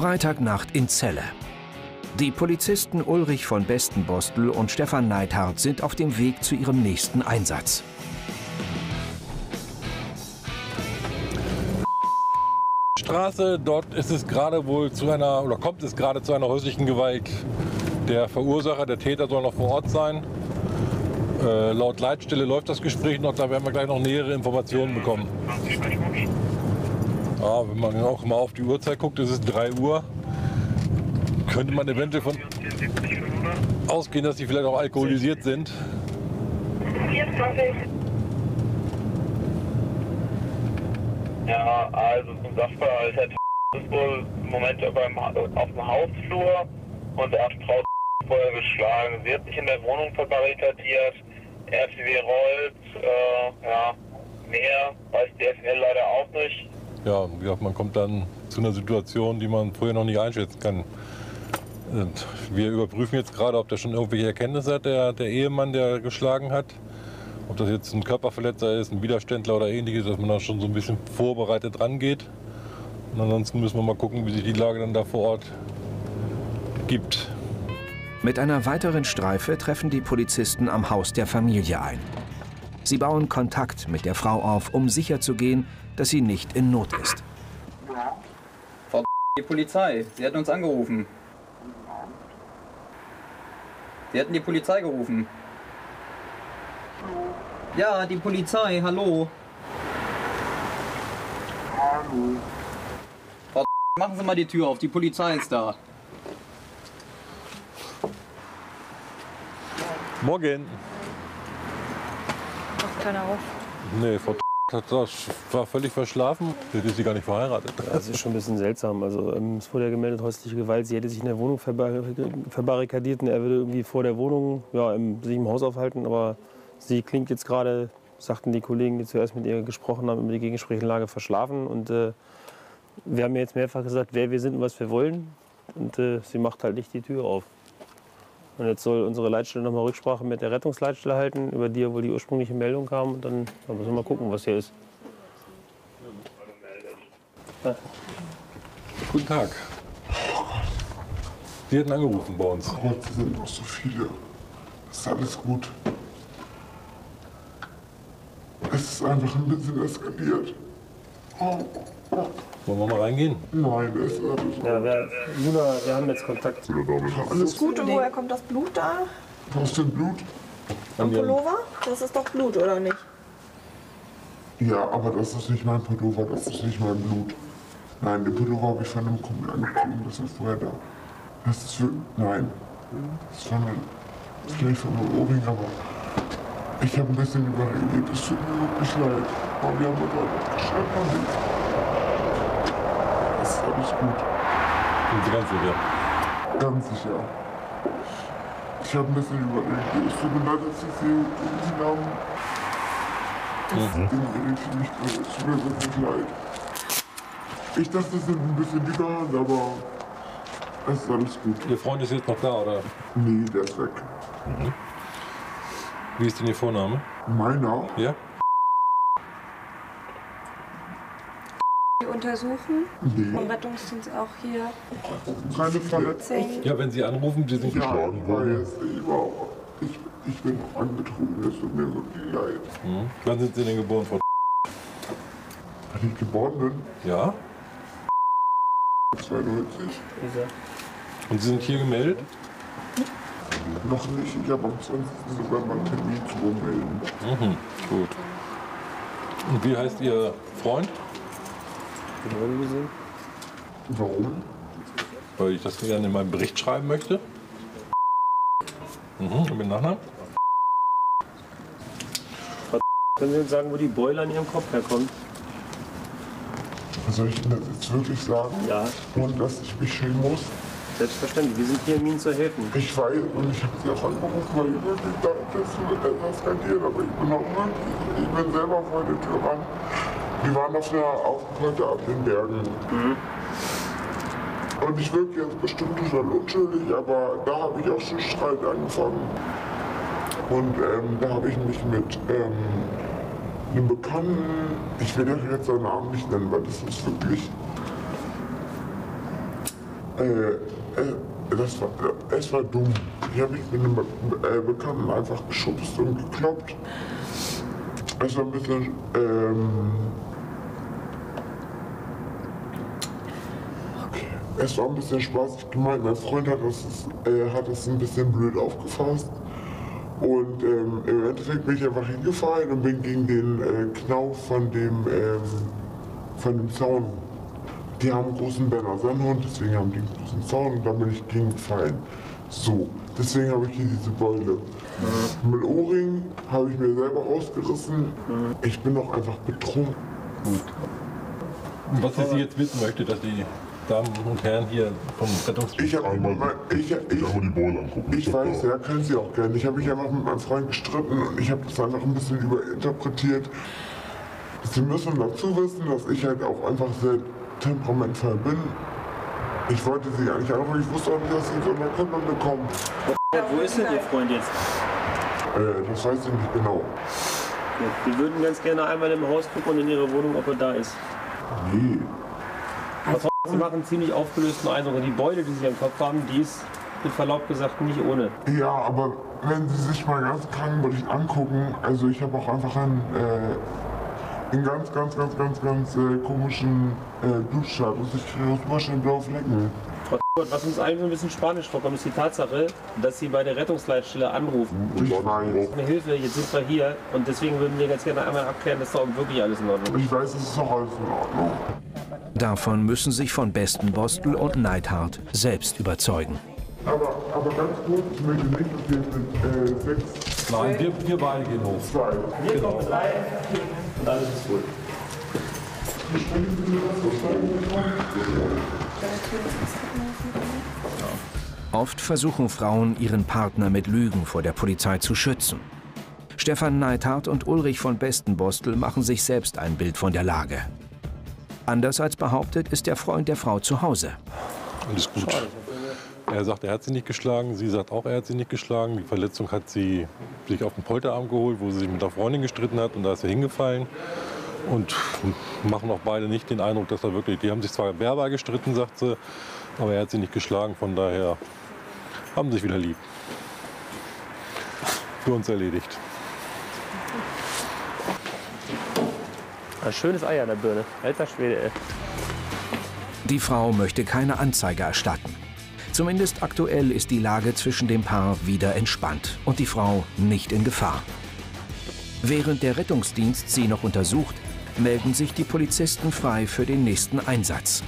Freitagnacht in Celle. Die Polizisten Ulrich von Bestenbostel und Stefan Neithardt sind auf dem Weg zu ihrem nächsten Einsatz. Straße, dort ist es gerade wohl zu einer oder kommt es gerade zu einer häuslichen Gewalt. Der Verursacher, der Täter soll noch vor Ort sein. Äh, laut Leitstelle läuft das Gespräch noch, da werden wir gleich noch nähere Informationen bekommen. Ja, wenn man auch mal auf die Uhrzeit guckt, ist es 3 Uhr. Könnte man eventuell von ausgehen, dass sie vielleicht auch alkoholisiert sind. Ja, also zum Sachverhalt. Herr ist wohl im Moment beim, auf dem Hausflur und er hat Frau vorher geschlagen. Sie hat sich in der Wohnung verbarrikadiert. RTW rollt. Äh, ja, mehr weiß die FNL leider auch nicht. Ja, wie gesagt, man kommt dann zu einer Situation, die man vorher noch nicht einschätzen kann. Und wir überprüfen jetzt gerade, ob der schon irgendwelche Erkenntnisse hat, der, der Ehemann, der geschlagen hat. Ob das jetzt ein Körperverletzer ist, ein Widerständler oder ähnliches, dass man da schon so ein bisschen vorbereitet rangeht. Und ansonsten müssen wir mal gucken, wie sich die Lage dann da vor Ort gibt. Mit einer weiteren Streife treffen die Polizisten am Haus der Familie ein. Sie bauen Kontakt mit der Frau auf, um sicherzugehen, dass sie nicht in Not ist. Frau die Polizei, Sie hatten uns angerufen. Sie hatten die Polizei gerufen. Ja, die Polizei, hallo. Hallo. Frau machen Sie mal die Tür auf, die Polizei ist da. Morgen. Keiner auf. Nee, Frau hat das, war völlig verschlafen. Jetzt ist sie gar nicht verheiratet. Das ist schon ein bisschen seltsam. Also ähm, es wurde ja gemeldet, häusliche Gewalt. Sie hätte sich in der Wohnung verbar verbarrikadiert und er würde irgendwie vor der Wohnung ja, im, sich im Haus aufhalten. Aber sie klingt jetzt gerade, sagten die Kollegen, die zuerst mit ihr gesprochen haben, über die Gegensprechenlage verschlafen. Und äh, wir haben ja jetzt mehrfach gesagt, wer wir sind und was wir wollen. Und äh, sie macht halt nicht die Tür auf. Und jetzt soll unsere Leitstelle nochmal Rücksprache mit der Rettungsleitstelle halten, über die ja wohl die ursprüngliche Meldung kam. Und dann, dann müssen wir mal gucken, was hier ist. Guten Tag. Sie hatten angerufen bei uns. Gott, es sind noch so viele. Ist alles gut. Es ist einfach ein bisschen eskaliert. Oh, Wollen wir mal reingehen? nein, es ist alles Ja, wir, Luna, wir haben jetzt Kontakt. alles gut. Gut, und woher kommt das Blut da? Aus dem Blut? Am Pullover? Das ist doch Blut, oder nicht? Ja, aber das ist nicht mein Pullover, das ist nicht mein Blut. Nein, den Pullover habe ich von einem Kumpel angezogen, das ist vorher da. Das ist für. Nein. Das ist von einem. Das ist vielleicht von einem Ohrring, aber. Ich habe ein bisschen überredet, es tut mir wirklich leid. Aber wir haben uns heute geschafft und alles gut. Sind Sie ganz sicher? Ganz sicher. Ich habe ein bisschen überlegt. Tut mir leid, dass ich Sie den Namen. Das Ding irritiert mich gerade. Es tut mir wirklich leid. Ich dachte, es sind ein bisschen die Hand, aber es ist alles gut. Ihr Freund ist jetzt noch da, oder? Nee, der ist weg. Wie ist denn Ihr Vorname? Meiner? Ja? Untersuchen. Nee, Vom Rettungsdienst auch hier. keine Verletzung. Ja, wenn Sie anrufen, Sie sind Ja, geschlagen ich worden. weiß, ich. Ich, bin angetrunken, es tut mir wirklich leid. Mhm. Wann sind Sie denn geboren, Frau Als ich geboren bin, Ja? 92, Und Sie sind hier gemeldet? noch nicht. Ich habe am 20. sogar mal einen Termin zu melden. Mhm. Gut. Und wie heißt Ihr Freund? Behörden gesehen. Warum? Weil ich das gerne in meinem Bericht schreiben möchte. Mhm. Und mit Nachnamen? Können Sie uns sagen, wo die Beule an Ihrem Kopf herkommt? Soll ich Ihnen das jetzt wirklich sagen? Ja, Und dass ich mich schämen muss? selbstverständlich. Wir sind hier, um Ihnen zu helfen. Ich weiß und ich habe Sie auch angerufen, weil ich wirklich dachte, das wird etwas skalieren, aber ich bin auch wirklich, ich bin selber vor der Tür ran. Wir waren auf einer Aufenthalte ab den Bergen. Und ich wirke jetzt bestimmt total unschuldig, aber da habe ich auch schon Streit angefangen. Und ähm, da habe ich mich mit ähm, einem Bekannten, ich will ja jetzt seinen Namen nicht nennen, weil das ist wirklich äh, äh, das war, es war dumm. Ich habe mich mit einem äh, Bekannten einfach geschubst und gekloppt. Es war ein bisschen, ähm, es war ein bisschen spaßig gemeint. Mein Freund hat das, äh, hat das ein bisschen blöd aufgefasst. Und ähm, im Endeffekt bin ich einfach hingefallen und bin gegen den äh, Knauf von dem, ähm, von dem Zaun. Die haben einen großen Berner Sennhund, deswegen haben die einen großen Zaun und da bin ich gegen gefallen. So, deswegen habe ich hier diese Beule. Mhm. Mit Ohrring habe ich mir selber rausgerissen. Mhm. Ich bin doch einfach betrunken. Gut. Was ich Sie jetzt wissen möchte, dass die Damen und Herren hier vom Rettungsdienst. Ich habe einmal, ich, ich, ich, die Bohle angucken. Ich weiß, ja, können Sie auch gerne. Ich habe mich einfach mit meinem Freund gestritten und ich habe das einfach ein bisschen überinterpretiert. Sie müssen dazu wissen, dass ich halt auch einfach sehr temperamentvoll bin. Ich wollte sie gar nicht anrufen, ich wusste auch nicht, dass sie so eine Kunde bekommen. Wo ist denn Ihr Freund jetzt? Äh, das weiß ich nicht genau. Wir würden ganz gerne einmal im Haus gucken und in Ihre Wohnung, ob er da ist. Nee. Sie machen ziemlich aufgelösten Eindruck. Und die Beule, die Sie am Kopf haben, die ist mit Verlaub gesagt nicht ohne. Ja, aber wenn Sie sich mal ganz Krankenbericht angucken, also ich habe auch einfach einen, äh, einen ganz, ganz, ganz, ganz, ganz äh, komischen äh, Blutstatus. Ich kriege aus Deutschland blaue Flecken. Was uns allen so ein bisschen spanisch vorkommt, ist die Tatsache, dass Sie bei der Rettungsleitstelle anrufen. Ich weiß. Eine Hilfe, jetzt sind wir hier und deswegen würden wir ganz gerne einmal abklären, dass da wirklich alles in Ordnung ist. Ich weiß, es ist auch alles in Ordnung. Davon müssen sich von Besten Bostel und Neidhardt selbst überzeugen. Aber, aber ganz kurz, ich möchte nicht, dass wir mit äh, sechs... Nein, wir, wir beide gehen hoch. Zwei. Wir genau. kommen rein und alles ist gut. Oft versuchen Frauen, ihren Partner mit Lügen vor der Polizei zu schützen. Stefan Neithardt und Ulrich von Bestenbostel machen sich selbst ein Bild von der Lage. Anders als behauptet, ist der Freund der Frau zu Hause. Alles gut. Er sagt, er hat sie nicht geschlagen. Sie sagt auch, er hat sie nicht geschlagen. Die Verletzung hat sie sich auf den Polterarm geholt, wo sie sich mit der Freundin gestritten hat. Und da ist er hingefallen. Und machen auch beide nicht den Eindruck, dass er wirklich. Die haben sich zwar verbal gestritten, sagt sie, aber er hat sie nicht geschlagen. Von daher haben sie sich wieder lieb. Für uns erledigt. Ein schönes Ei an der Birne. Alter Schwede, ey. Die Frau möchte keine Anzeige erstatten. Zumindest aktuell ist die Lage zwischen dem Paar wieder entspannt und die Frau nicht in Gefahr. Während der Rettungsdienst sie noch untersucht, melden sich die Polizisten frei für den nächsten Einsatz.